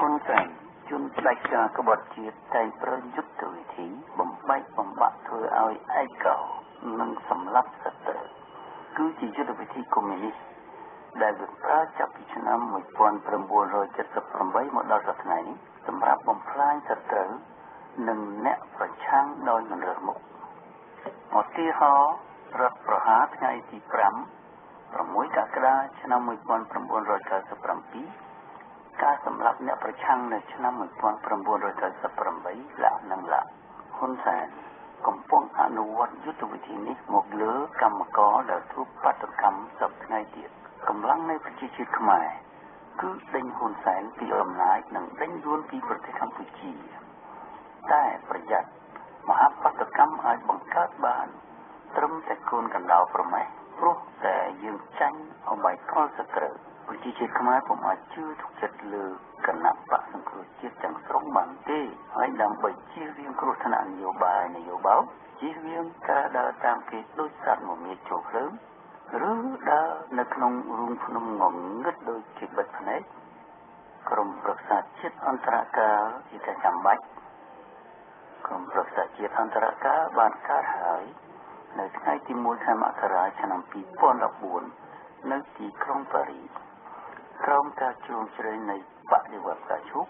ហ៊ុនសែនជនផ្ដាច់ការក្បត់ជាតិតែងប្រើយុទ្ធវិធីបំបែកបំបាក់ធ្វើឲ្យឯកោនិងសម្លាប់សត្រូវគឺជាយុទ្ធវិធីកុម្មុយនីសដែលវាប្រើចាប់ពីឆ្នាំ1978មកដល់សប្តាហ៍នេះសម្រាប់បំផ្លាញសត្រូវនិងអ្នកប្រឆាំងដោយមិនរើសមុខឧទាហរណ៍រដ្ឋប្រហារថ្ងៃទី5 6កក្កដាឆ្នាំ1997 ការសម្លាប់អ្នកប្រឆាំងនៅឆ្នាំ1998លាក់និងលាក់ហ៊ុនសែនកំពុងអនុវត្តយុទ្ធវិធីនេះមកលើកម្មករដែលធ្វើបាតកម្មសពថ្ងៃទៀតកម្លាំងនៃប្រជាជាតិខ្មែរគឺដេញហ៊ុនសែនពីអំណាចនិងដេញយួនពីប្រទេសកម្ពុជា តែប្រយ័ត្នមហាបាតកម្មអាចបង្កើតបានត្រឹមតែកូនកណ្ដោប្រមេះ ព្រោះតែយើងចាញ់អបាយកលសត្រូវប្រជាជាតិខ្មែរពុំអាចជឿទុកចិត្តលើគណៈបកសង្គ្រោះជាតិទាំងស្រុងបានទេហើយដើម្បីជៀសវាងគ្រោះថ្នាក់នយោបាយនយោបាយជៀសវាងការដើរតាមគេដូចសត្វមមាចូលភ្លើងឬដើរនៅក្នុងរូងភ្នំងងឹតដូចជាបិទភ្នែកក្រមប្រឹក្សាជាតិអន្តរកាលជាតែចាំបាច់ក្រមប្រឹក្សាជាតិអន្តរកាលបានកើតហើយ នៅថ្ងៃទី1ខែមករាឆ្នាំ2014នៅទីក្រុងប៉ារីសក្រោមការជ្រោមជ្រែងនៃបដិវត្តការជុក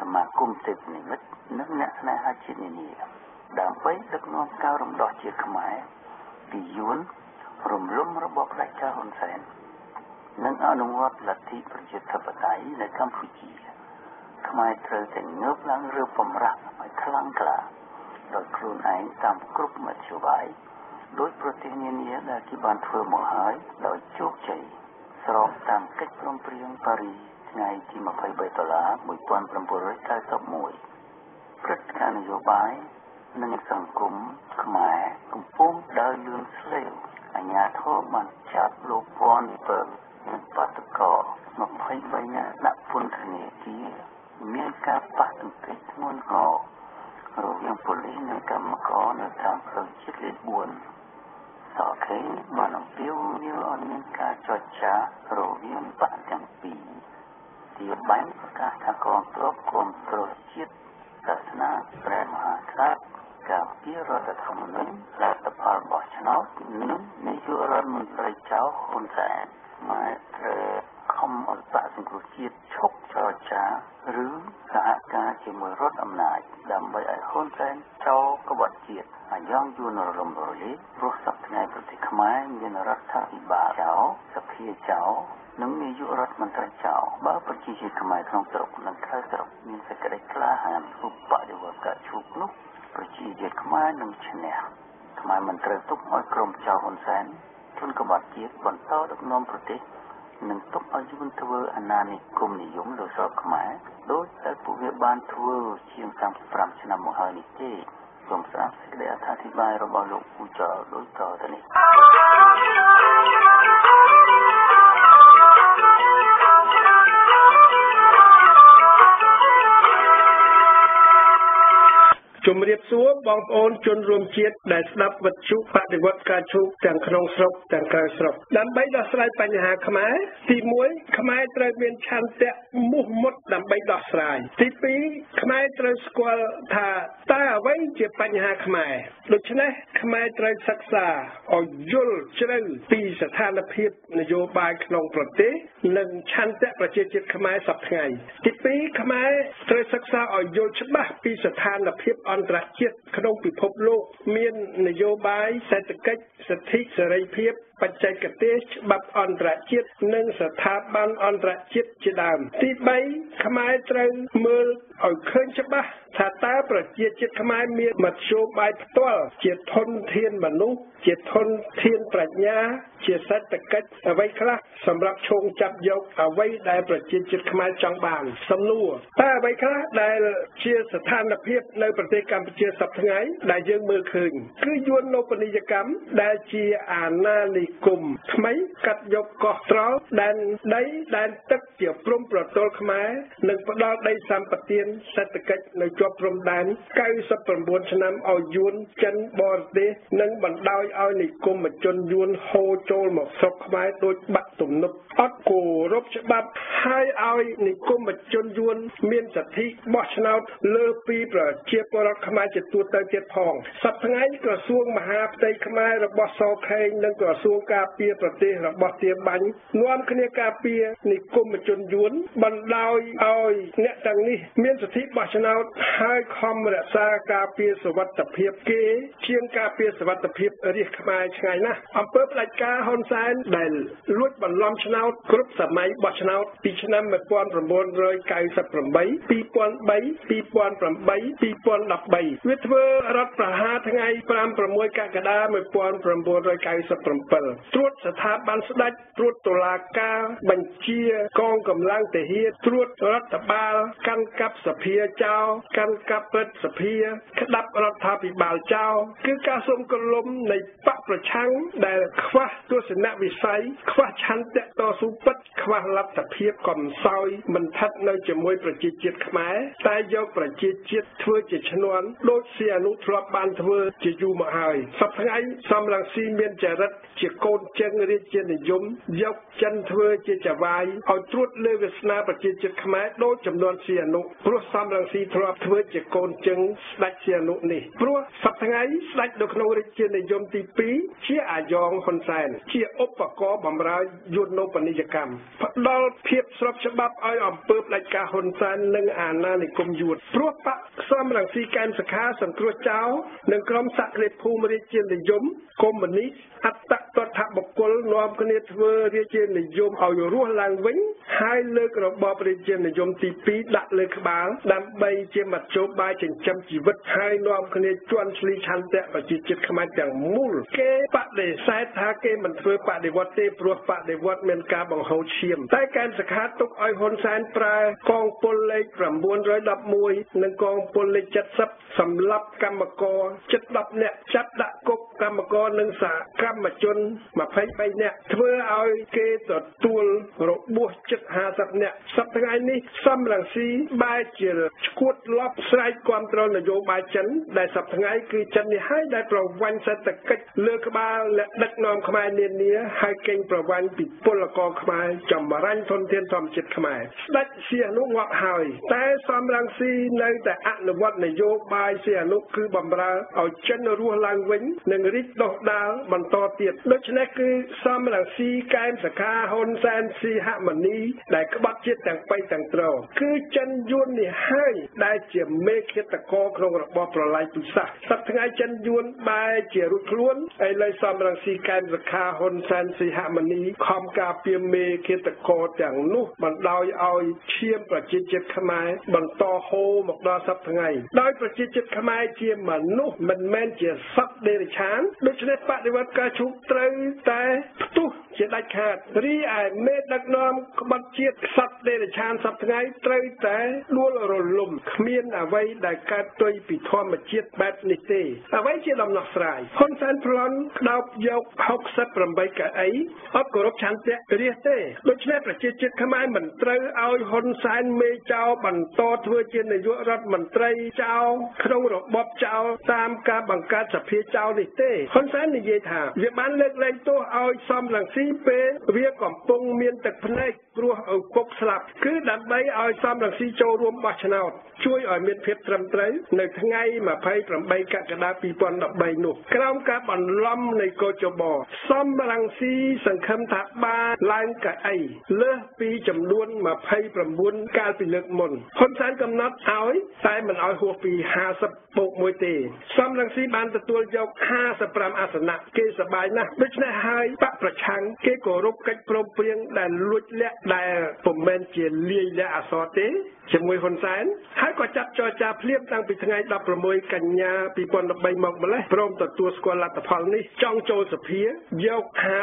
សមាគមទេពនិមិត្តនិងអ្នកស្នេហាជាតិនានាដើម្បីដឹកនាំការរំដោះជាតិខ្មែរពីយួនរំលំរបបផ្ដាច់ការហ៊ុនសែននិងអនុវត្តលទ្ធិប្រជាធិបតេយ្យនៅកម្ពុជាខ្មែរត្រូវតែងើបឡើងរើបំរាស់ឲ្យខ្លាំងក្លា ដោយខ្លួនឯងតាមគ្រប់មធ្យោបាយដោយប្រទេសនានាដែលគេបានធ្វើមកហើយដោយជោគជ័យស្របតាមកិច្ចព្រមព្រៀងប៉ារីថ្ងៃទី23ដុល្លារ1991ព្រឹត្តិការណ៍នយោបាយនិងសង្គមខ្មែរកំពុងដើរលឿនស្លេវអញ្ញាធមបានចាប់លោកពនពើនិងបតកោ23នាក់ដាក់ពន្ធនាគារមានការប៉ះទង្គិចធ្ងន់ធ្ងរ រវាងប៉ូលីសនិងកម្មករនៅតាមផ្លូវជាតិលេខ4សខេបានអំពាវនាវឲ្យមានការចរចារវាងបកទាំងពីរជាបាញ់ប្រកាសថាកងទ័ពគុំគ្រោះជាតិសាសនាព្រះមហាក្សត្រការពីរដ្ឋធម្មនុញ្ញរដ្ឋបាលបោះឆ្នោតនិងនាយករដ្ឋមន្ត្រីចៅហ៊ុនសែនមកត្រូវ ខំអន្តរសង្គ្រោះជាតិឈប់ចរចាឬសហការជាមួយរដ្ឋអំណាចដើម្បីឲ្យហ៊ុនសែនចោលក្បត់ជាតិអាយ៉ងយួនរលំរលាយព្រោះសប្តាហ៍ប្រទេសខ្មែរមានរដ្ឋាភិបាលចោលសភាចោលនិងនាយករដ្ឋមន្ត្រីចោលបើប្រជាជាតិខ្មែរក្នុងស្រុកនិងក្រៅស្រុកមានសេចក្តីក្លាហានឧបដិវត្តការឈូកនោះប្រជាជាតិខ្មែរនឹងឈ្នះខ្មែរមិនត្រូវទុកឲ្យក្រុមចៅហ៊ុនសែនជនក្បត់ជាតិបន្តដឹកនាំប្រទេស និងទុកឲ្យយួនធ្វើអាណានិគមនិយមលើស្រុកខ្មែរដោយតែពួកវាបានធ្វើជាង35ឆ្នាំមកហើយនេះទេសូមស្ដាប់សេចក្តីអត្ថាធិប្បាយរបស់លោកពូចលដូចតទៅនេះ ជំរាបសួរបងប្អូនជនរួមជាតិដែលស្ដាប់វិទ្យុបដិវត្តការជោគទាំងក្នុងស្រុកទាំងក្រៅស្រុកដើម្បីដោះស្រាយបញ្ហាខ្មែរទី1ខ្មែរត្រូវមានឆន្ទៈមោះមុតដើម្បីដោះស្រាយទី2ខ្មែរត្រូវស្គាល់ថាតើអ្វីជាបញ្ហាខ្មែរដូច្នេះខ្មែរត្រូវសិក្សាឲ្យយល់ជ្រៅពីស្ថានភាពនយោបាយក្នុងប្រទេសនិងឆន្ទៈប្រជាជាតិខ្មែរសប្តាហ៍ទី 2ខ្មែរត្រូវសិក្សាឲ្យយល់ច្បាស់ពីស្ថានភាពអន្តរជាតិក្នុងពិភពលោកមាននយោបាយសេដ្ឋកិច្ចសិទ្ធិសេរីភាពបច្ចេកទេសច្បាប់អន្តរជាតិនិងស្ថាប័នអន្តរជាតិ ជាដើមទី3ខ្មែរត្រូវមើលឲ្យឃើញច្បាស់ថាតើប្រជាជាតិខ្មែរមានមធ្យោបាយផ្ទាល់ជាធនធានមនុស្សជាធនធានប្រាជ្ញា ជាសេដ្ឋកិច្ចអ្វីខ្លះសម្រាប់ឈោងចាប់យកអ្វីដែលប្រជាជាតិខ្មែរចង់បាន សំណួរតើអ្វីខ្លះដែលជាស្ថានភាពនៅប្រទេសកម្ពុជាសប្តាហ៍ដែលយើងមើលឃើញគឺយួននពនីយកម្មដែលជាអាណានិគមថ្មីកាត់យកកោះត្រល់ដែនដីដែនទឹកជាព្រំប្រទល់ខ្មែរនិងផ្ដល់ដីសម្បត្តិសេដ្ឋកិច្ចនៅជាប់ព្រំដែន99ឆ្នាំឲ្យយួនចិនបរទេសនិងបណ្ដោយឲ្យនិគមជនយួនហូរចូលមកស្រុកខ្មែរដោយបាក់ទំនប់អត់គោរពច្បាប់ហើយឲ្យនិគមជនយួនមានសិទ្ធិបោះឆ្នោតលើពីប្រជាពលរដ្ឋខ្មែរជាទូទៅទៀតផងសប្តាហ៍ថ្ងៃក្រសួងមហាផ្ទៃខ្មែររបស់សខេងនិងក្រសួងការពារប្រទេសរបស់ទាបាញ់នាំគ្នាការពារនិគមជនយួនបណ្ដោយឲ្យអ្នកទាំងនេះមានសិទ្ធិបោះឆ្នោតហើយខំរក្សាការពារសវត្ថភាពគេ ជាងការពារសវត្ថភាពរាជខ្មែរឆ្ងាយណាស់អំពើផ្ដាច់ការហ៊ុនសែនដែលលួចបន្លំឆ្នោតគ្រប់សម័យបោះឆ្នោតពីឆ្នាំ1998 2003 2008 2013វាធ្វើរដ្ឋប្រហារថ្ងៃ5 6កក្កដា1997ត្រួតស្ថាប័នស្ដេចត្រួតតុលាការបញ្ជាកងកម្លាំងទាហានត្រួតរដ្ឋបាល កាន់កាប់សភាចោលកាន់កាប់ព្រឹទ្ធសភាក្តាប់រដ្ឋាភិបាលចោលគឺការសុំក្រលំនៃបកប្រឆាំងដែលខ្វះទស្សនវិស័យខ្វះឆន្ទៈតស៊ូពិតខ្វះលទ្ធភាពកំសោយមិនថិតនៅជាមួយប្រជាជាតិខ្មែរតែយកប្រជាជាតិធ្វើជាឈ្នន់ដោយសៀអនុធ្លាប់បានធ្វើជាយូរមកហើយសប្តាហ៍សំរងស៊ីមានចរិតជាកូនចឹងរាជានិយមយកចិនធ្វើជាចវាយឲ្យត្រួតលើវាសនាប្រជាជាតិខ្មែរដោយចំនួនសៀអនុព្រោះសំរងស៊ីធ្លាប់ធ្វើជាកូនចឹងស្ដេចសៀអនុនេះព្រោះសប្តាហ៍ស្ដេចនៅក្នុងរាជានិយមទី2ជាអាយ៉ងហ៊ុនសែនជាឧបករណ៍បម្រើយុទ្ធនោបនីយកម្មផ្ដល់ភាពស្របច្បាប់ឲ្យអំពើផ្ដាច់ការហ៊ុនសែននិងអាណានិគមយួនព្រោះបកសំរងស៊ីកែនសខាសង្គ្រោះចៅនិងក្រុមសក្តិភូមិរាជានិយមកុម្មុយនីសអត្តតថបុគ្គលនាំគ្នាធ្វើរាជានិយមឲ្យរស់ឡើងវិញហើយលើករបបរាជានិយមទី2ដាក់លើក្បាលដើម្បីជាមធ្យោបាយចិញ្ចឹមជីវិតហើយនាំគ្នាជន់ឈ្លីឆន្ទៈប្រជាជាតិខ្មែរទាំងមូលគេបដិសេធថាគេមិនធ្វើបដិវត្តទេព្រោះបដិវត្តមានការបង្ហូរឈាមតែកែនសខាទុកឲ្យហ៊ុនសែនប្រើកងពលលេខ911និងកងពលលេខ70សម្រាប់កម្មករជិត10នាក់ចាប់ដាក់គុកកម្មករនិងសហកម្មជន23នាក់ធ្វើឲ្យគេទទួលរបួសជិត50នាក់សប្តាហ៍នេះសំរងស៊ីបែរជាឈួតលប់ស្រែកគ្រប់គ្រងនយោបាយចិនដែលសប្តាហ៍គឺចិននេះហើយដែលប្រវាញ់សេដ្ឋកិច្ចលើក្បាលអ្នកដឹកនាំខ្មែរនានាហើយកេងប្រវាញ់ពីពលករខ្មែរចម្រាញ់ធនធានធម្មជាតិខ្មែរស្ដេចសៀនុងាប់ហើយតែសំរងស៊ីនៅតែអនុវត្តនយោបាយសៀនុគឺបំរើឲ្យចិនរស់ឡើងវិញនិងរីកដុះដាលបន្តទៀតដូច្នេះគឺសំរងស៊ីកែមសខាហ៊ុនសែនស៊ីហមនីដែលក្បត់ជាតិទាំង3ទាំងត្រគឺចិនយួននេះហើយដែលជាមេឃាតករក្នុងរបបប្រល័យពូសាសសប្តាហ៍ចិនយួនបែរជារួចខ្លួនឥឡូវសំរងស៊ីកែមសខាហ៊ុនសែនស៊ីហមនីខំការពារមេឃាតករទាំងនោះបណ្ដោយឲ្យឈាមប្រជាជាតិខ្មែរបន្តហូរមកដល់សប្តាហ៍ដោយប្រជាជាតិខ្មែរជាមនុស្សមិនមែនជាសត្វដេរឆានដូច្នេះបដិវត្តការជុកត្រូវតែផ្ទុះជាដាច់ខាតរីឯមេដឹកនាំក្បត់ជាតិសត្វដេរឆានសប្តាហ៍ត្រូវតែដួលរលំគ្មានអ្វីដែលកើតទុយពីធម្មជាតិបែបនេះទេអ្វីជាដំណោះស្រាយហ៊ុនសែនប្លន់ក្តោបយក68កៅអីអត់គោរពឆន្ទៈរាជទេដូច្នេះប្រជាជាតិខ្មែរមិនត្រូវឲ្យហ៊ុនសែនមេចៅបន្តធ្វើជានាយករដ្ឋមន្ត្រីចៅក្នុងរបបចៅតាមការបង្កើតសភាចៅនេះទេហ៊ុនសែននិយាយថា វាបានលើកលែងទោសឲ្យសំរងស៊ីពេលវាកំពុងមានទឹកភ្នែកព្រោះឪពុកស្លាប់គឺដើម្បីឲ្យសំរងស៊ីចូលរួមបោះឆ្នោតជួយឲ្យមានភាពត្រឹមត្រូវនៅថ្ងៃ28កក្កដា2013នោះក្រោមការបន្លំនៃកោចបសំរងស៊ីសង្ឃឹមថាបានឡើងកៅអីលើសពីចំនួន29កាលពីលើកមុនហ៊ុនសែនកំណត់ឲ្យតែមិនឲ្យហួសពី50បូក1ទេសំរងស៊ីបានទទួលយក55អាសនៈគេសប្បាយណាស់ដូច្នេះហើយបកប្រឆាំងគេគោរពកិច្ចព្រមព្រៀងដែលលួចលាក់ដែលពុំមែនជាលាយលាក់អសរទេជាមួយហ៊ុនសែនហើយក៏ចាត់ចរចាភ្លាមតាំងពីថ្ងៃ16កញ្ញា2013មកម្លេះព្រមទទួលស្គាល់លទ្ធផលនេះចង់ចូលសភាយក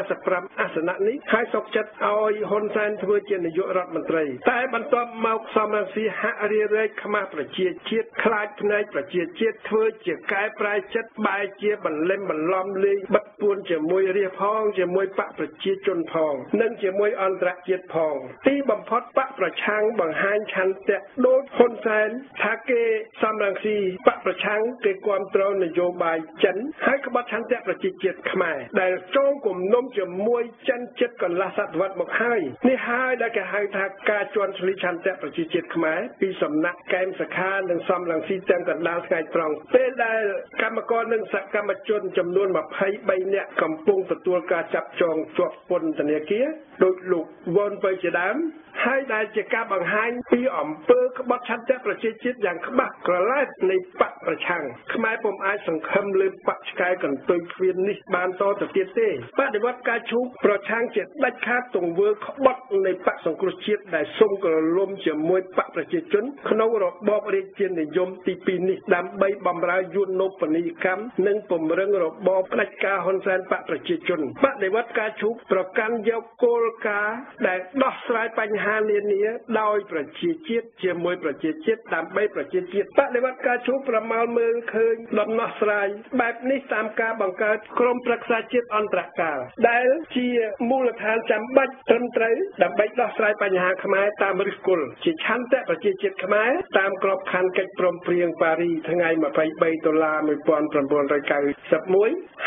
55អាសនៈនេះហើយសុកចិត្តឲ្យហ៊ុនសែនធ្វើជានាយករដ្ឋមន្ត្រី តែបន្ទាប់មកសំរងស៊ីហាក់រារែកខ្មាស់ប្រជាជាតិខ្លាចភ្នែកប្រជាជាតិធ្វើជាកែប្រែចិត្តបែរជាបន្លិមបន្លំលេងបិទពួនជាមួយរាជផង ជាមួយបកប្រជាជនផង និងជាមួយអន្តរជាតិផង ទីបំផុតបកប្រឆាំងបង្ហាញឆន្ទៈដូចហ៊ុនសែនថាគេសំរងស៊ីបកប្រឆាំងគេគ្រប់គ្រងនយោបាយចិនហើយក្បត់ឆន្ទៈប្រជាជាតិខ្មែរដែលចូលគំនុំជាមួយចិនចិត្តកន្លះសតវត្សមកហើយនេះហើយដែលគេហៅថាការជន់ឈ្លីឆន្ទៈប្រជាជាតិខ្មែរពីសំណាក់កែមសខានិងសំរងស៊ីទាំងកណ្ដាលថ្ងៃត្រង់ពេលដែលកម្មករនិងសកម្មជនចំនួន23នាក់កំពុងទទួលការចាប់ចងជាប់ពន្ធនាគារដោយលោកវ៉ុនបៃជាដើម ហើយដែលជាការបង្ហាញពីអំពើក្បត់ឆន្ទៈប្រជាជាតិយ៉ាងច្បាស់ក្រឡែតនៃបកប្រឆាំងខ្មែរពុំអាចសង្ឃឹមលើបកឆ្កែកន្ទុយគ្មាននេះបានតទៅទៀតទេបដិវត្តការឈូកប្រឆាំងជាដាច់ខាតទង្វើក្បត់នៃបកសង្គ្រោះជាតិដែលសុំក្រលុំជាមួយបកប្រជាជន ក្នុងរបបរាជានិយមទី2នេះដើម្បីបំរើយន្តបនីកម្មនិងពង្រឹងរបបផ្ដាច់ការហ៊ុនសែនបកប្រជាជនបដិវត្តការឈូកប្រកាន់យកគោលការណ៍ដែលដោះស្រាយបញ្ហានានាដោយប្រជាជាតិជាមួយប្រជាជាតិដើម្បីប្រជាជាតិបដិវត្តការឈូកប្រមាលមើលឃើញដំណោះស្រាយបែបនេះតាមការបង្កើតក្រុមប្រឹក្សាជាតិអន្តរកាលដែលជាមូលដ្ឋានចាំបាច់ត្រឹមត្រូវដើម្បីដោះស្រាយបញ្ហាខ្មែរតាមឫសគល់ជាឆន្ទៈប្រជាជាតិខ្មែរតាមក្របខ័ណ្ឌកិច្ចព្រមព្រៀងប៉ារីថ្ងៃ23ដុល្លារ1991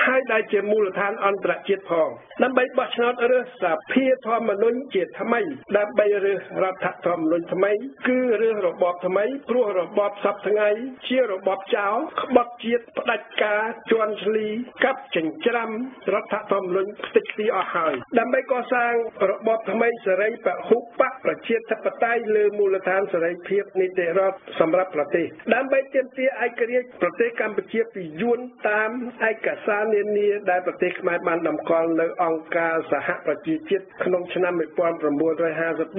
ហើយដែលជាមូលដ្ឋានអន្តរជាតិផងដើម្បីបោះឆ្នោតរើសសភាធម្មនុញ្ញជាថ្មីដើម្បីរើសរដ្ឋធម្មនុញ្ញថ្មី គឺរើសរបបថ្មីព្រោះរបបសពថ្ងៃជារបបចោលក្បត់ជាតិផ្ដាច់ការជន់ឈ្លីកាប់ចិញ្ច្រាំរដ្ឋធម្មនុញ្ញខ្ទេចខ្ទីអស់ហើយដើម្បីកសាងរបបថ្មីសេរីពហុបកប្រជាធិបតេយ្យលើមូលដ្ឋានសេរីភាពនីតិរដ្ឋសម្រាប់ប្រទេសដើម្បីទាមទារឯករាជ្យប្រទេសកម្ពុជាពីយួនតាមឯកសារនានាដែលប្រទេសខ្មែរបានតម្កល់នៅអង្គការសហប្រជាជាតិក្នុងឆ្នាំ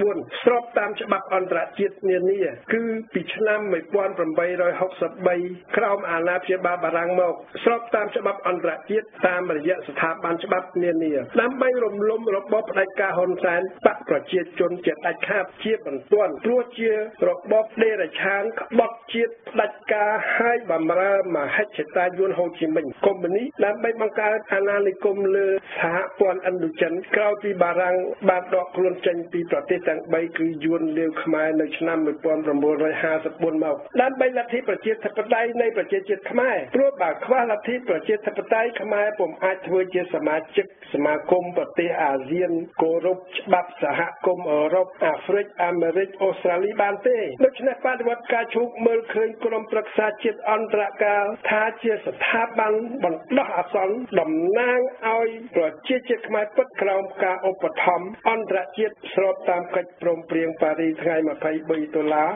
1954ស្របតាមច្បាប់អន្តរជាតិនានាគឺពីឆ្នាំ1863ក្រោមអាណាព្យាបាលបារាំងមកស្របតាមច្បាប់អន្តរជាតិតាមរយៈស្ថាប័នច្បាប់នានាដើម្បីរំលំរបបផ្ដាច់ការហ៊ុនសែនបកប្រជាជនជាដាច់ខាតជាបន្ទាន់ព្រោះជារបបដេរឆានក្បត់ជាតិផ្ដាច់ការហើយបំរើមហិច្ឆតាយួនហូជីមិញកុម្មុយនីដើម្បីបង្កើតអាណានិគមលើសហព័ន្ធឥណ្ឌូចិនក្រោយពីបារាំងបានដកខ្លួនចេញពីប្រទេសទាំង3គឺយួនលាវខ្មែរនៅឆ្នាំ1954មកដើម្បីលទ្ធិប្រជាធិបតេយ្យនៃប្រជាជាតិខ្មែរព្រោះបើខ្វះលទ្ធិប្រជាធិបតេយ្យខ្មែរពុំអាចធ្វើជាសមាជិកសមាគមប្រទេសអាស៊ានគោរពច្បាប់សហគមន៍អឺរ៉ុបអាហ្វ្រិកអាមេរិកអូស្ត្រាលីបានទេដូច្នេះបដិវត្តការឈូកមើលឃើញក្រុមប្រឹក្សាជាតិអន្តរកាលថាជាស្ថាប័នបណ្ដោះអាសន្នតំណាងឲ្យប្រជាជាតិខ្មែរពិតក្រោមការឧបត្ថម្ភអន្តរជាតិស្របតាមកិច្ចព្រមព្រៀងប៉ារីថ្ងៃ23ដុល្លារ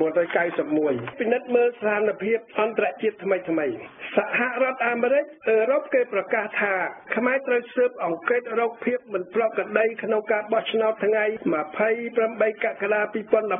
1991ពិនិត្យមើលស្ថានភាពអន្តរជាតិថ្មីថ្មីសហរដ្ឋអាមេរិកអឺរ៉ុបគេប្រកាសថាខ្មែរត្រូវស៊ើបអង្កេតរកភាពមិនប្រក្រតីក្នុងការបោះឆ្នោតថ្ងៃ28កក្កដា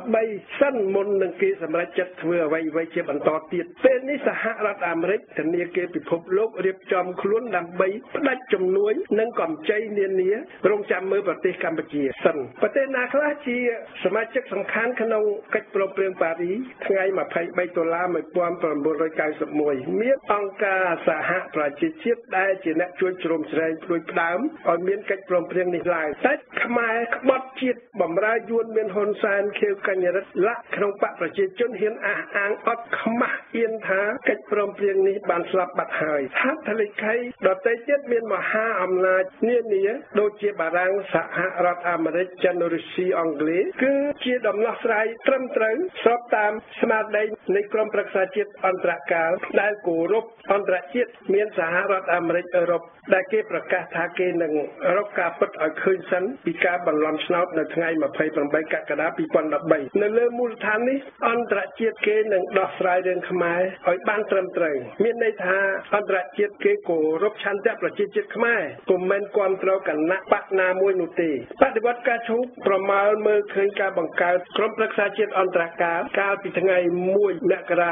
2013សិនមុននឹងគេសម្រេចចិត្តធ្វើអ្វីៗជាបន្តទៀតពេលនេះសហរដ្ឋអាមេរិកធនាគារពិភពលោករៀបចំខ្លួនដើម្បីផ្ដាច់ជំនួយ និងកម្ចីនានារងចាំមើលប្រទេសកម្ពុជាសិនប្រទេសណាខ្លះជាសមាជិកសំខាន់ក្នុងកិច្ចព្រមព្រៀងប៉ារីថ្ងៃ23ដុល្លារ1991មានអង្គការសហប្រជាជាតិដែលជាអ្នកជួយជ្រោមជ្រែងព្រួយផ្ដើមឲ្យមានកិច្ចព្រមព្រៀងនេះឡើងតែខ្មែរក្បត់ជាតិបំរើយួនមានហ៊ុនសែនខៀវកញ្ញរិទ្ធលក្ខក្នុងបកប្រជាជនហ៊ានអះអាងអត់ខ្មាស់អៀនថាកិច្ចព្រមព្រៀងនេះបានស្លាប់បាត់ហើយថាថលិខីដទៃទៀតមានមហាអំណាចនានាដូចជាបារាំងសហរដ្ឋអាមេរិកចិនរុស្ស៊ីអង់គ្លេសគឺជាដំណោះស្រាយត្រឹមត្រូវស្របតាមស្មារតីនៃក្រមប្រឹក្សាជាតិអន្តរកាលដែលគោរពអន្តរជាតិមានសហរដ្ឋអាមេរិកអឺរ៉ុបដែលគេប្រកាសថាគេនឹងរកការពិតឲ្យឃើញសិនពីការបន្លំឆ្នោតនៅថ្ងៃ28កក្កដា2013នៅលើមូលដ្ឋាននេះអន្តរជាតិគេនឹងដោះស្រាយរឿងខ្មែរឲ្យបានត្រឹមត្រូវមានន័យថាអន្តរជាតិគេគោរពឆន្ទៈប្រជាជាតិខ្មែរពុំមែនគ្រប់គ្រងគណៈបកណាមួយនោះទេបដិវត្តការឈូកប្រមើលមើលឃើញការបង្កើតក្រុមប្រឹក្សាជាតិអន្តរការកាលពីថ្ងៃ1មករា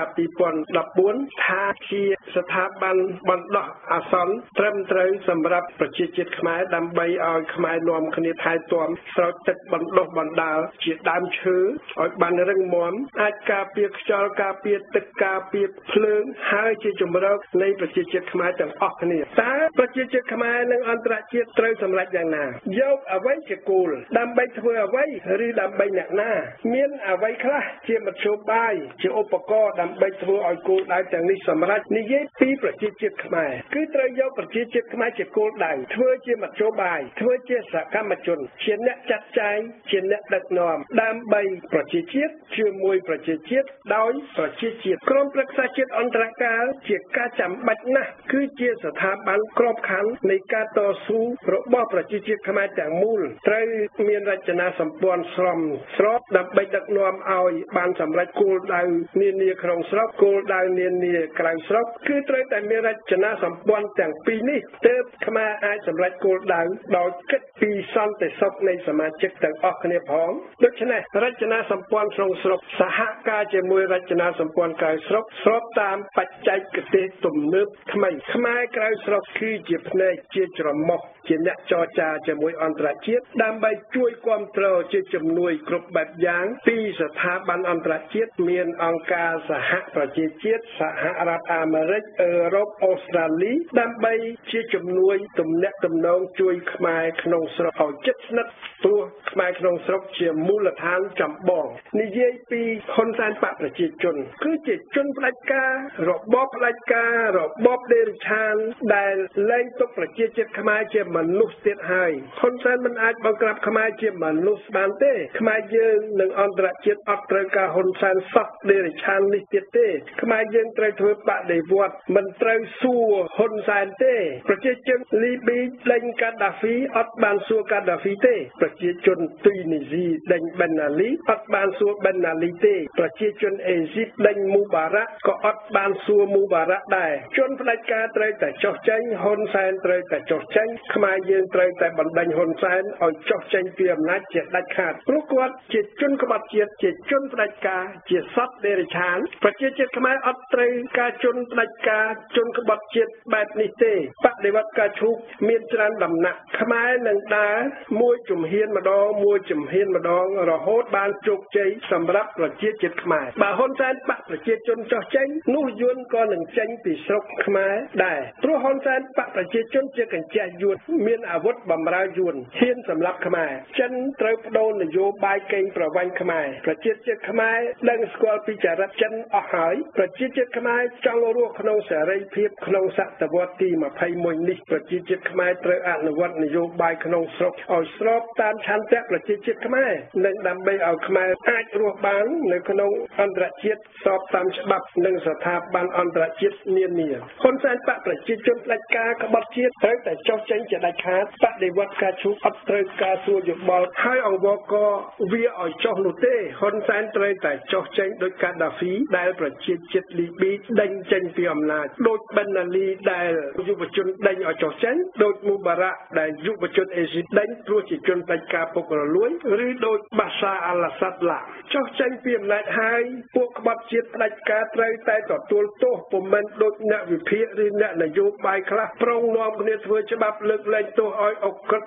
2014ថាជាស្ថាប័នបណ្ដោះអាសន្នត្រឹមត្រូវសម្រាប់ប្រជាជាតិខ្មែរដើម្បីឲ្យខ្មែរនាំគ្នាថែទាំស្រោចទឹកបណ្ដោះបណ្ដាលជាដើមឈើឲ្យបានរឹងមាំអាចការពារខ្យល់ការពារទឹកការពារភ្លើងហើយជាជំរកនៃប្រជាជាតិខ្មែរទាំងអស់គ្នាតើប្រជាជាតិខ្មែរនិងអន្តរជាតិត្រូវសម្រេចយ៉ាងណាយកអ្វីជាគោលដើម្បីធ្វើអ្វីឬដើម្បីអ្នកណា មានអ្វីខ្លះជាមធ្យោបាយជាឧបករណ៍ដើម្បីធ្វើឲ្យគោលដៅទាំងនេះសម្រេចនិយាយពីប្រជាជាតិខ្មែរគឺត្រូវយកប្រជាជាតិខ្មែរជាគោលដៅធ្វើជាមធ្យោបាយធ្វើជាសកម្មជន ជាអ្នកចាត់ចែងជាអ្នកដឹកនាំដើម្បីប្រជាជាតិជាមួយប្រជាជាតិដោយប្រជាជាតិក្រុមប្រឹក្សាជាតិអន្តរការជាការចាំបាច់ណាស់គឺជាស្ថាប័នក្របខ័ណ្ឌនៃការតស៊ូរបស់ប្រជាជាតិខ្មែរទាំងមូលត្រូវមានរចនាសម្ព័ន្ធស្រមស្របដើម្បីដឹកនាំឲ្យបានសម្រេចគោលដៅនានាក្នុងស្រុកគោលដៅនានាក្រៅស្រុកគឺត្រូវតែមានរចនាសម្ព័ន្ធទាំងពីរនេះទើបខ្មែរអាចសម្រេចគោលដៅដោយគិតពីសន្តិសុខនៃសមាជិកទាំងអស់គ្នាផងដូច្នេះរចនាសម្ព័ន្ធក្នុងស្រុកសហការជាមួយរចនាសម្ព័ន្ធក្រៅស្រុកស្របតាមបច្ចេកទេសទំនើបថ្មីខ្មែរក្រៅស្រុកគឺជាភ្នែកជាច្រមុះជាអ្នកចរចាជាមួយអន្តរជាតិដើម្បីជួយគ្រប់គ្រងជាជំនួយគ្រប់បែបយ៉ាង ពីស្ថាប័នអន្តរជាតិមានអង្គការសហប្រជាជាតិសហរដ្ឋអាមេរិកអឺរ៉ុបអូស្ត្រាលីដើម្បីជាជំនួយទំនាក់ទំនងជួយខ្មែរក្នុងស្រុកឲ្យជិតស្និទ្ធព្រោះខ្មែរក្នុងស្រុកជាមូលដ្ឋានចម្បង និយាយពីហ៊ុនសែនបកប្រជាជន គឺជាជនផ្ដាច់ការរបបផ្ដាច់ការរបបដេរឆាន ដែលលែងទុកប្រជាជាតិខ្មែរជាមនុស្សទៀតហើយហ៊ុនសែនមិនអាចបង្ក្រាបខ្មែរជាមនុស្សបានទេខ្មែរយើងនិងអន្តរជាតិអត់ត្រូវការហ៊ុនសែនសោះដេរឆាននេះទៀតទេខ្មែរយើងត្រូវធ្វើបដិវត្តមិនត្រូវសួរហ៊ុនសែនទេ ប្រជាជនលីប៊ីដេញកាដាហ្វីអត់បានសួរកាដាហ្វីទេ ប្រជាជនទុយនីស៊ីដេញបេនណាលីអត់បានសួរបេនណាលីទេប្រជាជនអេស៊ីបដេញមូបារ៉ាក់ក៏អត់បានសួរមូបារ៉ាក់ដែរជនផ្ដាច់ការត្រូវតែចុះចេញហ៊ុនសែនត្រូវតែចុះចេញខ្មែរយើងត្រូវតែបណ្ដេញហ៊ុនសែនឲ្យចុះចេញពីអំណាចជាដាច់ខាតព្រោះគាត់ជាជនក្បត់ជាតិជាជនផ្ដាច់ការជាសត្វដេរឆានប្រជាជាតិខ្មែរអត់ត្រូវការជនផ្ដាច់ការជនក្បត់ជាតិបែបនេះទេបដិវត្តការឈូកមានច្រើនដំណាក់ខ្មែរនឹងដើរមួយជំហានម្ដងមួយជំហានម្ដងរហូតបានជោគជ័យសម្រាប់ប្រជាជាតិខ្មែរបើហ៊ុនសែនបាក់ប្រជាជនចោះចេញនោះយួនក៏នឹងចេញពីស្រុកខ្មែរដែរព្រោះហ៊ុនសែនបាក់ប្រជាជនជាកញ្ចក់យួនមានអាវុធបំរើយួនហ៊ានសម្រាប់ខ្មែរចិនត្រូវបដូរនយោបាយកេងប្រវ័ញ្ចខ្មែរប្រជាជាតិខ្មែរដឹងស្គាល់ពីចរិតចិនអស់ហើយប្រជាជាតិខ្មែរចង់រស់ក្នុងសេរីភាពក្នុងសតវត្សទី21នេះប្រជាជាតិខ្មែរត្រូវអនុវត្តនយោបាយក្នុងស្រុកឲ្យស្របតាមឆន្ទៈប្រជាជាតិខ្មែរនិងដើម្បីឲ្យខ្មែរអាចរស់បាននៅក្នុងអន្តរជាតិស្របតាមច្បាប់និងស្ថាប័នអន្តរជាតិនានាហ៊ុនសែនបកប្រជាជនផ្ដាច់ការក្បត់ជាតិត្រូវតែចុះចេញជាដាច់ខាតបដិវត្តការឈូកអត់ត្រូវការសួរយោបល់ហើយអង្គវកវាឲ្យចុះនោះទេហ៊ុនសែនត្រូវតែចុះចេញដោយកាដាហ្វីដែលប្រជាជាតិលីប៊ីដេញចេញពីអំណាចដោយបេនណាលីដែលយុវជនដេញឲ្យចុះចេញដោយមូបារ៉ាក់ដែលយុវជនអេស៊ីដេញព្រោះជាជនផ្ដាច់ការពុករលួយឬដោយបាសាអាឡាសាត់ឡាចុះចេញពីអំណាចហើយពួកក្បត់ជាតិផ្ដាច់ការត្រូវតែទទួលទោសពុំមែនដូចអ្នកវិភាគឬអ្នកនយោបាយខ្លះប្រងនាំគ្នាធ្វើច្បាប់លើកលែងទោសឲ្យអក្រិត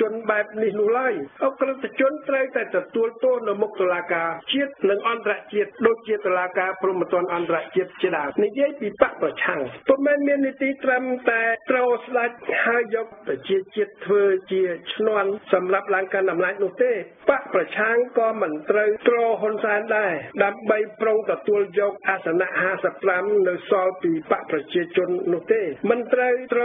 ជនបែបនេះនោះឡើយអក្រិតជនត្រូវតែទទួលទោសនៅមុខតុលាការជាតិនិងអន្តរជាតិដូចជាតុលាការព្រហ្មទណ្ឌអន្តរជាតិជាដើមនិយាយពីបកប្រឆាំងពុំមែនមាននីតិត្រឹមតែត្រូវស្ដេចហើយយកប្រជាជាតិធ្វើជាឈ្នន់សម្រាប់ឡើងកាន់អំណាចនោះទេបកប្រឆាំងក៏មិនត្រូវត្រហ៊ុនសែនដែរដើម្បីប្រុងទទួលយកអាសនៈ55នៅសល់ពីបកប្រជាជននោះទេមិនត្រូវត្រ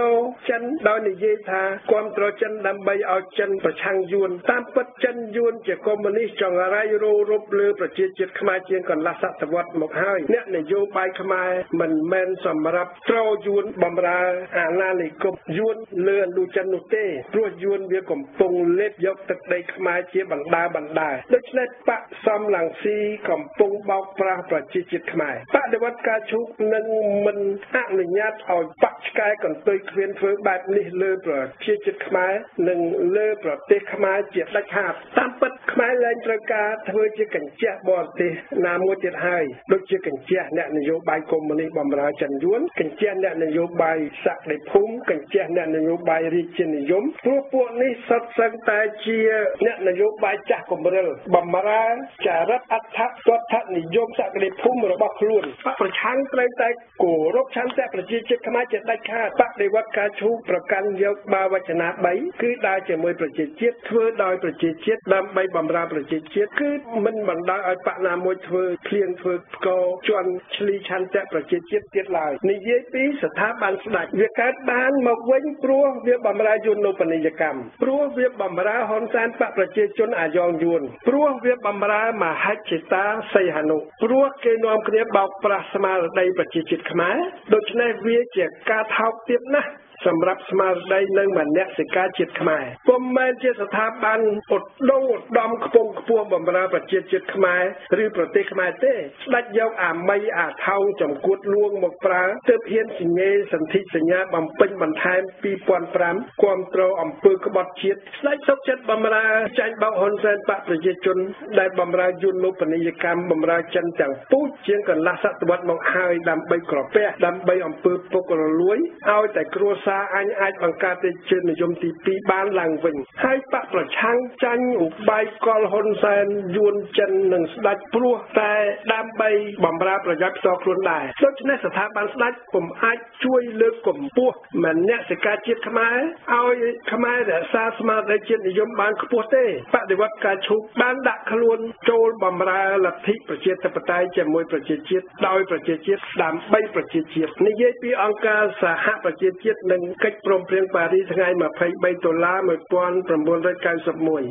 ចិនដោយនិយាយថាគ្រប់ត្រចិនដើម្បីឲ្យចិនប្រឆាំងយួនតាមពិតចិនយួនជាកុម្មុយនីសចង្រៃរោរົບលើប្រជាជាតិខ្មែរជាងកន្លះសតវត្សមកហើយអ្នកនយោបាយខ្មែរមិនមែនសម្រាប់ត្រយួនបំរើអាណានិគមយួនលើអនុចិននោះទេព្រោះយួនវាកំពុងលេបយកទឹកដីខ្មែរជាបណ្ដាបណ្ដាដូច្នេះបកសំឡងស៊ីកំពុងបោកប្រាស់ប្រជាជាតិខ្មែរបដិវត្តការឈូកនឹងមិនអនុញ្ញាតឲ្យបកឆ្កែកន្ទុយគ្មានធ្វើបែបនេះលើប្រជាជាតិខ្មែរនិងលើប្រទេសខ្មែរជាដាច់ខាតតាមពិតខ្មែរលែងត្រូវការធ្វើជាកញ្ចក់បរទេសណាមួយទៀតហើយដូចជាកញ្ចក់អ្នកនយោបាយកុម្មុយនីសបំរើចិនយួនកញ្ចក់អ្នកនយោបាយសក្តិភូមិកញ្ចក់អ្នកនយោបាយរាជានិយមព្រោះពួកនេះសុទ្ធសឹងតែជាអ្នកនយោបាយចាស់កម្រិលបំរើចារិតអត្ថតតនិយមសក្តិភូមិរបស់ខ្លួនបកប្រឆាំងត្រូវតែគោរពឆន្ទៈប្រជាជាតិខ្មែរជាដាច់ខាតបដិវត្តការឈូកប្រកាន់យកបាវចនា3គឺដើរជាមួយប្រជាជាតិធ្វើដោយប្រជាជាតិដើម្បីបំរើប្រជាជាតិគឺមិនបណ្ដោយឲ្យបកណាមួយធ្វើភ្លៀងធ្វើផ្គរជន់ឆ្លីឆន្ទៈប្រជាជាតិទៀតឡើយនិយាយពីស្ថាប័នស្ដេចវាកើតបានមកវិញព្រោះវាបំរើយន្តពាណិជ្ជកម្មព្រោះវាបំរើហ៊ុនសែនបកប្រជាជនអាយ៉ងយួនព្រោះវាបំរើមហិច្ឆតាសីហនុព្រោះគេនាំគ្នាបោកប្រាស់ស្មារតីប្រជាជាតិខ្មែរដូច្នេះវាជាការថោកទាបណាស់ សម្រាប់ស្មារតីនិងមនសិការជាតិខ្មែរពុំមែនជាស្ថាប័នឧត្តមឧត្តមខ្ពង់ខ្ពស់បំរើប្រជាជាតិខ្មែរឬប្រទេសខ្មែរទេស្ដេចយកអាមីអាថោងចំគួតលួងមកប្រើទើបហ៊ានសញ្ញេសន្ធិសញ្ញាបំពេញបន្ថែម2005គាំទ្រអំពើក្បត់ជាតិស្ដេចសុកចិត្តបំរើចាញ់បោកហ៊ុនសែនបកប្រជាជនដែលបំរើយន្តលោបនីយកម្មបំរើចិនទាំងពូជជាងកន្លះសតវត្សមកហើយដើម្បីក្រពះដើម្បីអំពើពុករលួយឲ្យតែគ្រួសារសារអញអាចបង្កើតទេជានិយមទី2បានឡើងវិញហើយបកប្រឆាំងចាញ់ឧបាយកលហ៊ុនសែនយួនចិននិងស្ដេចព្រោះតែដើម្បីបំរើប្រយោជន៍ផ្ទាល់ខ្លួនដែរដូច្នេះស្ថាប័នស្ដេចពុំអាចជួយលើកកម្ពស់មនសិការជាតិខ្មែរឲ្យខ្មែររក្សាស្មារតីជាតិនិយមបានខ្ពស់ទេបដិវត្តការឈូកបានដាក់ខ្លួនចូលបំរើលទ្ធិប្រជាធិបតេយ្យជាមួយប្រជាជាតិដោយប្រជាជាតិដើម្បីប្រជាជាតិនិយាយពីអង្គការសហប្រជាជាតិនិងកិច្ចព្រមព្រៀងប៉ារីសថ្ងៃ23ដុល្លារ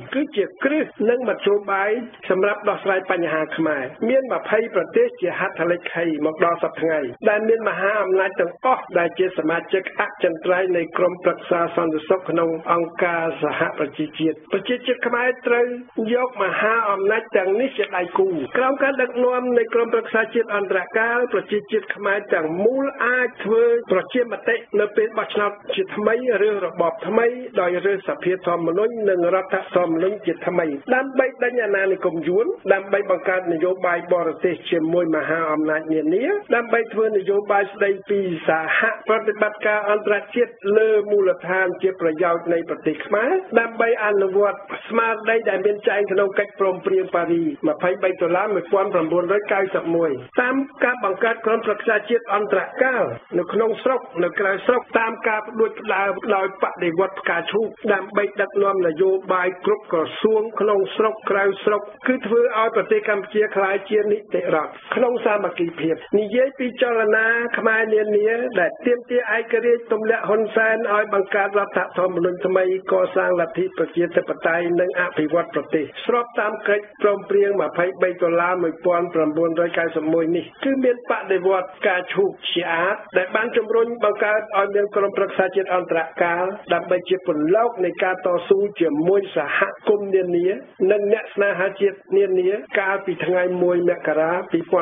1991គឺជាគ្រឹះនិងមធ្យោបាយសម្រាប់ដោះស្រាយបញ្ហាខ្មែរមាន20ប្រទេសជាហត្ថលេខីមកដល់សប្តាហ៍ថ្ងៃដែលមានមហាអំណាចទាំងអស់ដែលជាសមាជិកអចិន្ត្រៃយ៍នៃក្រុមប្រឹក្សាសន្តិសុខក្នុងអង្គការសហប្រជាជាតិប្រជាជាតិខ្មែរត្រូវយកមហាអំណាចទាំងនេះជាដៃគូក្រោមការដឹកនាំនៃក្រុមប្រឹក្សាជាតិអន្តរកាលប្រជាជាតិខ្មែរទាំងមូលអាចធ្វើប្រជាមតិនៅពេលបោះឆ្នោតជាថ្មីឬរបបថ្មីដោយរើសសភាធម្មនុញ្ញនិងរដ្ឋធម្មនុញ្ញជាថ្មីដើម្បីដេញអាណានិគមយួនដើម្បីបង្កើតនយោបាយបរទេសជាមួយមហាអំណាចនានាដើម្បីធ្វើនយោបាយស្ដីពីសហប្រតិបត្តិការអន្តរជាតិលើមូលដ្ឋានជាប្រយោជន៍នៃប្រទេសខ្មែរដើម្បីអនុវត្តស្មារតីដែលមានចែងក្នុងកិច្ចព្រមព្រៀងប៉ារី23ដុល្លារ1991តាមការបង្កើតក្រុមប្រឹក្សាជាតិអន្តរកាលនៅក្នុងស្រុកនៅក្រៅស្រុកតាមការផ្ដួចផ្ដើមដោយបដិវត្តផ្កាឈូកដើម្បីដឹកនាំនយោបាយគ្រប់ក្រសួងក្នុងស្រុកក្រៅស្រុកគឺធ្វើឲ្យប្រទេសកម្ពុជាក្លាយជានីតិរដ្ឋក្នុងសាមគ្គីភាពនិយាយពីចលនាខ្មែរនានាដែលទាមទារឯករាជ្យទម្លាក់ហ៊ុនសែនឲ្យបង្កើតរដ្ឋធម្មនុញ្ញថ្មីកសាងលទ្ធិប្រជាធិបតេយ្យនិងអភិវឌ្ឍប្រទេសស្របតាមកិច្ចព្រមព្រៀង23ដុល្លារ1991នេះគឺមានបដិវត្តការឈូកជាអាចដែលបានជំរុញបង្កើតឲ្យមានក្រុមប្រឹក្សាជាតិអន្តរកាលដើម្បីជាពន្លកនៃការតស៊ូជាមួយសហគមន៍នានានិងអ្នកស្នេហាជាតិនានាកាលពីថ្ងៃ1មករា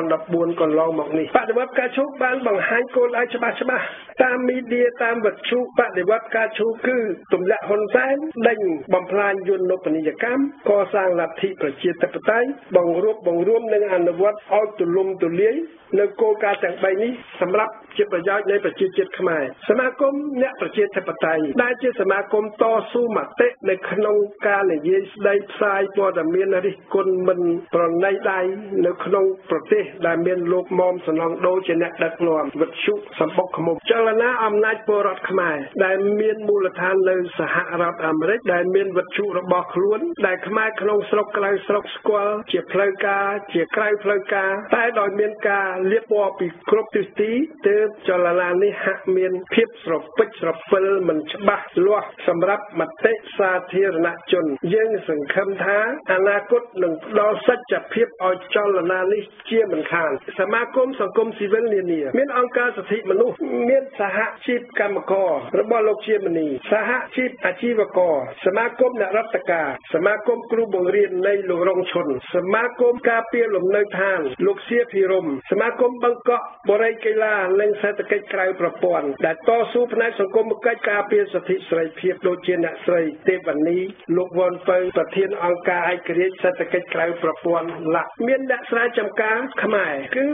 2014កន្លងមកនេះបដិវត្តការឈូកបានបង្ហាញគោលដៅច្បាស់ច្បាស់តាមមីឌាតាមវិទ្យុបដិវត្តការឈូកគឺទម្លាក់ហ៊ុនសែនដេញបំផ្លាញយន្តនពនីយកម្មកសាងលទ្ធិប្រជាធិបតេយ្យបង្រួបបង្រួមនិងអនុវត្តឲ្យទូលំទូលាយនៅគោលការណ៍ទាំង3នេះសម្រាប់ជាប្រយោជន៍នៃប្រជាជាតិខ្មែរសមាគមអ្នកប្រជាធិបតេយ្យដែលជាសមាគមតស៊ូមតិនៅក្នុងការនិយាយស្ដីផ្សាយព័ត៌មានរិះគន់មិនប្រណីដៃនៅក្នុងប្រទេសដែលមានលោកមុំសំឡងដូជាអ្នកដឹកនាំវិទ្យុសម្បុកខ្មុំចលនាអំណាចពលរដ្ឋខ្មែរដែលមានមូលដ្ឋាននៅសហរដ្ឋអាមេរិកដែលមានវិទ្យុរបស់ខ្លួន ដែលខ្មែរក្នុងស្រុកក្រៅស្រុកស្គាល់ជាផ្លូវការជាក្រៅផ្លូវការតែដោយមានការលៀបពណ៌ពីគ្រប់ទិសទីទើបចលនានេះហាក់មានភាពស្រពេចស្រពិលមិនច្បាស់លាស់សម្រាប់មតិសាធារណជន យើងសង្ឃឹមថាអនាគតនឹងផ្ដល់សច្ចភាពឲ្យចលនានេះជាមិនខានសមាគមសង្គមស៊ីវិលនានាមានអង្គការសិទ្ធិមនុស្សមានសហជីពកម្មកររបស់លោកជាមនីសហជីពអាជីវករសមាគមអ្នករដ្ឋការសមាគមគ្រូបង្រៀននៃលោករងឈុនសមាគមការពារលំនៅឋាន លោកសៀភិរមសមាគមបង្កក់បរិយាកីឡានិងសេដ្ឋកិច្ចក្រៅប្រព័ន្ធដែលតស៊ូផ្នែកកសង្គមកិច្ចការពារសិទ្ធិសេរីភាពដូចជាអ្នកស្រីទេវនីលោកវ៉ុនពៅប្រធានអង្គការឯករាជ្យសេដ្ឋកិច្ចក្រៅប្រព័ន្ធឡាមានអ្នកស្រែចម្ការខ្មែរគឺ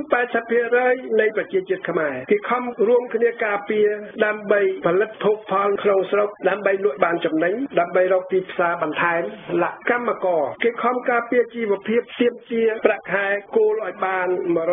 80%នៃប្រជាជាតិខ្មែរគេខំរួមគ្នាការពារដើម្បីផលិតភោគផលក្នុងស្រុកដើម្បីលក់បានចំណេញដើម្បីរកទីផ្សារបន្ថែមលកម្មករគេខំការពារជីវភាពទៀមទាប្រាក់ខែគោលឲ្យបាន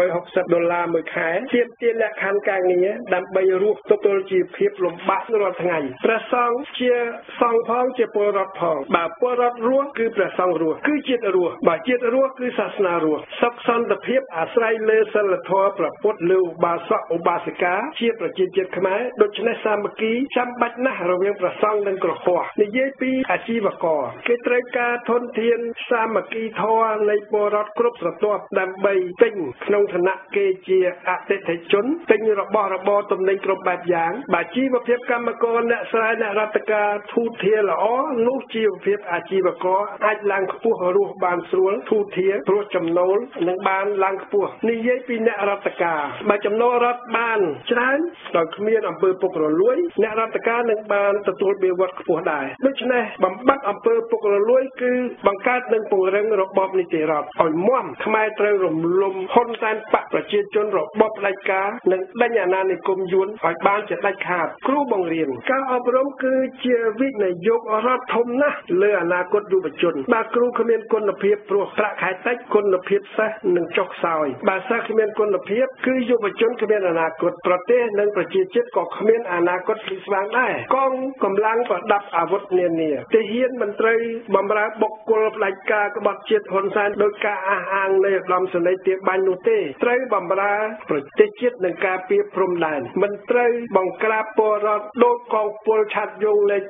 160ដុល្លារមួយខែទៀមទាលក្ខខណ្ឌការងារដើម្បីរស់ទល់ជីវភាពលំបាករាល់ថ្ងៃព្រះសង្ឃជាសង្ឃផងជាពលរដ្ឋផងបើពលរដ្ឋរស់គឺព្រះសង្ឃរស់គឺជាតិរស់បើជាតិរស់គឺសាសនារស់សុខសន្តិភាពអាស្រ័យលើសិលធម៌ព្រះពុទ្ធលើឧបាសកឧបាសិកាជាប្រជាជាតិខ្មែរដូច្នេះសាមគ្គីចាំបាច់ណាស់រវាងព្រះសង្ឃនិងក្រហមនិយាយពីអាជីវករគេត្រូវការធនធានសាមគ្គីធម៌នៃពលរដ្ឋគ្រប់ស្រទាប់ដើម្បីទិញក្នុងឋានៈគេជាអតិថិជនទិញរបស់របរទំនិញគ្រប់បែបយ៉ាងបើជីវភាពកម្មករអ្នកស្រែអ្នករដ្ឋការធូរធារល្អនោះជីវភាពអាជីវករអាចឡើងខ្ពស់រស់បានស្រួលធូរធារព្រោះចំណូលនឹងបានឡើងខ្ពស់និយាយពីអ្នករដ្ឋការបើចំណូលរដ្ឋបានច្រើនដោយគ្មានអំពើពុករលួយអ្នករដ្ឋការនឹងបានទទួលបៀវត្សខ្ពស់ដែរដូច្នេះបំបត្តិអំពើពុករលួយគឺបង្កើតនិងពង្រឹងរបបនីតិរដ្ឋឲ្យមាំខ្មែរត្រូវរំលំហ៊ុនសែនបកប្រជាជនរបបផ្ដាច់ការនិងដេញអាណានិគមយួនឲ្យបានជាដាច់ខាតគ្រូបង្រៀនការអប់រំគឺជាវិនិយោគរដ្ឋធំណាស់លើអនាគតយុវជនបើគ្រូគ្មានគុណភាពព្រោះប្រាក់ខែតិចគុណភាពសិស្សនឹងចុះខ្សោយបើសិស្សគ្មានគុណភាពគឺយុវជនគ្មានអនាគតប្រទេសនិងប្រជាជាតិក៏គ្មានអនាគតភ្លឺស្វាងដែរកងកម្លាំងប្រដាប់អាវុធនានាទាហានមន្ត្រីបម្រើបុគ្គលផ្ដាច់ការក្បត់ជាតិហ៊ុនសែនដោយការអះអាងនៃឧត្តមសេនីយ៍ទាបាញ់នោះទេត្រូវបម្រើប្រទេសជាតិនឹងការពារព្រំដែនមិនត្រូវបង្ក្រាបពលរដ្ឋដោយកងពលឆាត់យងលេខ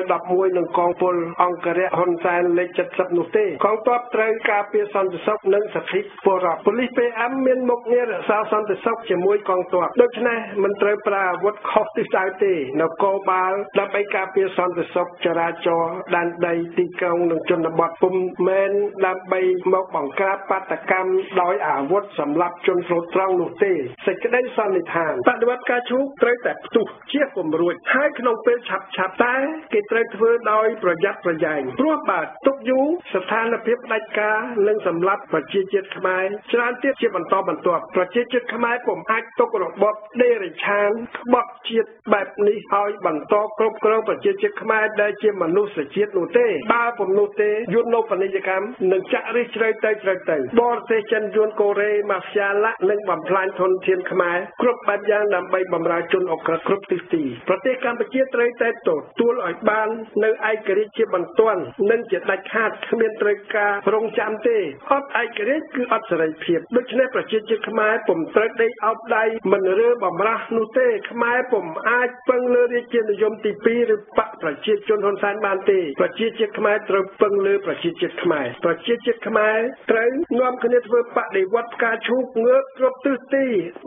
911និងកងពលអង្គរៈហ៊ុនសែនលេខ70នោះទេកងទ័ពត្រូវការពារសន្តិសុខនិងសិទ្ធិពលរដ្ឋប៉ូលីស PM មានមុខងាររក្សាសន្តិសុខជាមួយកងទ័ពដូច្នេះមិនត្រូវប្រើអាវុធខុសទិសដៅទេនគរបាលដើម្បីការពារសន្តិសុខចរាចរណ៍ដែនដីទីក្រុងនិងជនបទពុំមែនដើម្បីមកបង្ក្រាបបាតកម្មដោយអាវុធសម្រាប់ជនស្លូតត្រង់នោះទេសេចក្តីសន្និដ្ឋានបដិវត្តការឈូកត្រូវតែផ្ទុះជាពំរួចហើយក្នុងពេលឆាប់ឆាប់តែគេត្រូវធ្វើដោយប្រយ័ត្នប្រយែងព្រោះបើទុកយូរស្ថានភាពផ្ដាច់ការនឹងសម្លាប់ប្រជាជាតិខ្មែរច្រើនទៀតជាបន្តបន្ទាប់ប្រជាជាតិខ្មែរពុំអាចទុករបបដេរិឆានក្បត់ជាតិបែបនេះឲ្យបន្តគ្រប់គ្រងប្រជាជាតិខ្មែរដែលជាមនុស្សជាតិនោះទេបើពុំនោះទេយុទ្ធនពាណិជ្ជកម្មនឹងចាក់រិះជ្រៅទៅជ្រៅទៅបរទេសចិនយួនកូរ៉េម៉ាហ្វយ៉ាឡាក់នឹងបំផ្លាញធនធានខ្មែរគ្រប់បែបយ៉ាងដើម្បីបម្រើជនអក្រិតគ្រប់ទិសទីប្រទេសកម្ពុជាត្រូវតែទទួលឲ្យបាននៅឯករាជ្យជាបន្ទាន់និងជាដាច់ខាតគ្មានត្រូវការរងចាំទេអត់ឯករាជ្យគឺអត់សេរីភាពដូច្នេះប្រជាជាតិខ្មែរពុំត្រូវដេកអោបដៃមិនរើបំរាស់នោះទេខ្មែរពុំអាចពឹងលើរាជានិយមទី2ឬបកប្រជាជនហ៊ុនសែនបានទេប្រជាជាតិខ្មែរត្រូវពឹងលើប្រជាជាតិខ្មែរប្រជាជាតិខ្មែរត្រូវនាំគ្នាធ្វើបដិវត្តការឈូកងើបគ្រប់ទិសទី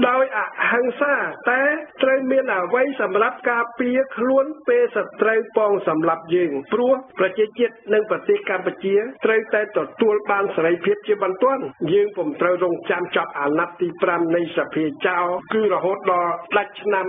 ដោយអហិង្សាតែត្រូវមានអ្វីសម្រាប់ការពារខ្លួនពេលសត្រូវប៉ងសម្លាប់យើងព្រោះប្រជាជាតិនិងប្រទេសកម្ពុជាត្រូវតែទទួលបានសេរីភាពជាបន្ទាន់យើងពុំត្រូវរងចាំចាប់អាណត្តិទី5នៃសភាចៅគឺរហូតដល់ដាច់ឆ្នាំ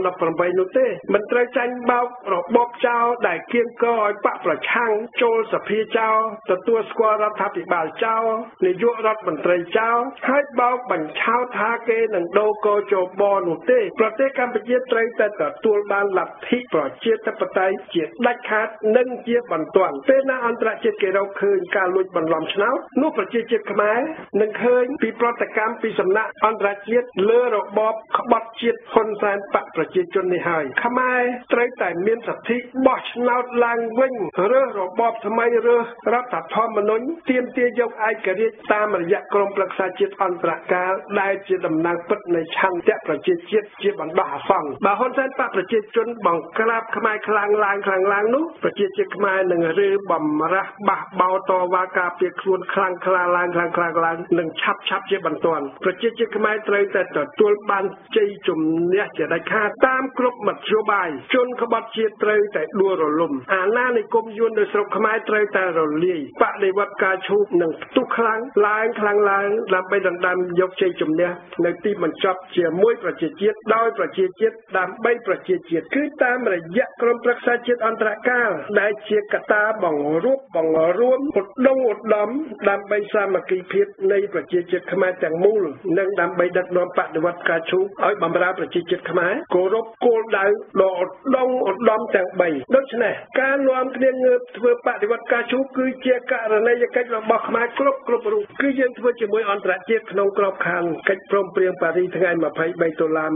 2018នោះទេមិនត្រូវចាញ់បោករបបចៅដែលគៀងកឲ្យបកប្រឆាំងចូលសភាចៅទទួលស្គាល់រដ្ឋាភិបាលចៅនាយករដ្ឋមន្ត្រីចៅហើយបោកបញ្ឆោតថាគេនឹងដូរកោជបនោះទេប្រទេសកម្ពុជាត្រូវតែទទួលបានលទ្ធិប្រជាធិបតេយ្យជាដាច់ខាតនិងជាបន្ទាន់ពេលណាអន្តរជាតិគេរកឃើញការលួចបន្លំឆ្នោតនោះប្រជាជាតិខ្មែរនឹងឃើញពីប្រតិកម្មពីសំណាក់អន្តរជាតិលើរបបក្បត់ជាតិហ៊ុនសែនបកប្រជាជននេះហើយខ្មែរត្រូវតែមានសិទ្ធិបោះឆ្នោតឡើងវិញរើសរបបថ្មីរើសរដ្ឋធម្មនុញ្ញទាមទារយកឯករាជ្យតាមរយៈក្រមប្រឹក្សាជាតិអន្តរកាលដែលជាតំណាងពិតនៃឆន្ទៈប្រជាជាតិជាបណ្ដោះអាសន្នបើហ៊ុនសែនបកប្រជាជនបង្ក្រាបខ្មែរខ្លាំងឡើងខ្លាំងឡើងនោះប្រជាជាតិខ្មែរនឹងរើបំរាស់បះបោតវ៉ាការពារខ្លួនខ្លាំងខ្លាឡើងខ្លាំងខ្លាំងឡើងនឹងឆាប់ឆាប់ជាបន្ទាន់ប្រជាជាតិខ្មែរត្រូវតែទទួលបានជ័យជំនះជាដាច់ខាតតាមគ្រប់មធ្យោបាយជនក្បត់ជាតិត្រូវតែដួលរលំអាណានិគមយួននៅស្រុកខ្មែរត្រូវតែរលាយបដិវត្តការឈូកនឹងផ្ទុះខ្លាំងឡើងខ្លាំងឡើងដើម្បីដណ្ដើមយកជ័យជំនះនៅទីបញ្ចប់ជាមួយប្រជាជាតិដោយប្រជាជាតិដើម្បីដើម្បីប្រជាជាតិគឺតាមរយៈក្រមប្រឹក្សាជាតិអន្តរកាលដែលជាកត្តាបង្រួបបង្រួមឧត្តមឧត្តមដើម្បីសាមគ្គីភាពនៃប្រជាជាតិខ្មែរទាំងមូលនិងដើម្បីដឹកនាំបដិវត្តការឈូកឲ្យបម្រើប្រជាជាតិខ្មែរគោរពគោលដៅដ៏ឧត្តមឧត្តមទាំង3ដូច្នេះការនាំគ្នាងើបធ្វើបដិវត្តការឈូកគឺជាករណីយកិច្ចរបស់ខ្មែរគ្រប់គ្រប់រូបគឺយើងធ្វើជាមួយអន្តរជាតិក្នុងក្របខ័ណ្ឌកិច្ចព្រមព្រៀងប៉ារីសថ្ងៃ23ដុល្លារ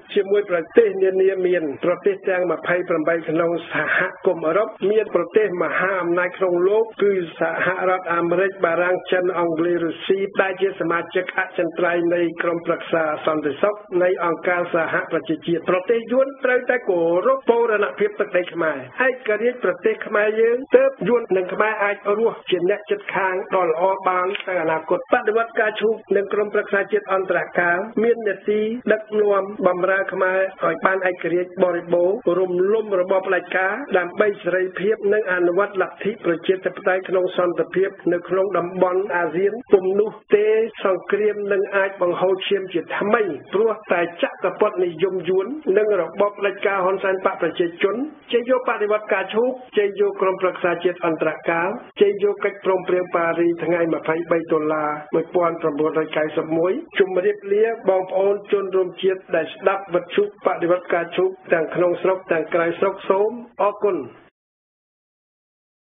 1991ជាមួយប្រទេសនានាមានប្រទេសទាំង28ក្នុងសហគមន៍អឺរ៉ុបមានប្រទេសមហាអំណាចក្នុងលោកគឺសហរដ្ឋអាមេរិកបារាំងចិនអង់គ្លេសរុស្ស៊ីដែលជាសមាជិកអចិន្ត្រៃយ៍នៃក្រុមប្រឹក្សាសន្តិសុខនៃអង្គការសហប្រជាជាតិប្រទេសយួនត្រូវតែគោរពបូរណភាពទឹកដីខ្មែរឯករាជ្យប្រទេសខ្មែរយើងទើបយួននិងខ្មែរអាចរស់ជាអ្នកចិត្តខាងដ៏ល្អបានទៅអនាគតបដិវត្តការឈូកនិងក្រុមប្រឹក្សាជាតិអន្តរកាលមាននាទីដឹកនាំបម្រើខ្មែរឲ្យបានឯករាជ្យបរិបូរណ៍រំលំរបបផ្ដាច់ការដើម្បីសេរីភាពនិងអនុវត្តលទ្ធិប្រជាធិបតេយ្យក្នុងសន្តិភាពនៅក្នុងតំបន់អាស៊ានពុំនោះទេសង្គ្រាមនឹងអាចបង្ហូរឈាមជាថ្មីព្រោះតែចក្រពត្តិនិយមយួននិងរបបផ្ដាច់ការហ៊ុនសែនបកប្រជាជនជ័យយកបដិវត្តការឈូកជ័យយកក្រុមប្រឹក្សាជាតិអន្តរកាលជ័យយកកិច្ចព្រមព្រៀងប៉ារីថ្ងៃ23ដុល្លារ1991ជំរាបលាបងប្អូនជនរួមជាតិដែលស្ដាប់វិទ្យុបដិវត្តការឈូកទាំងក្នុងស្រុកទាំងក្រៅស្រុកសូមអរគុណ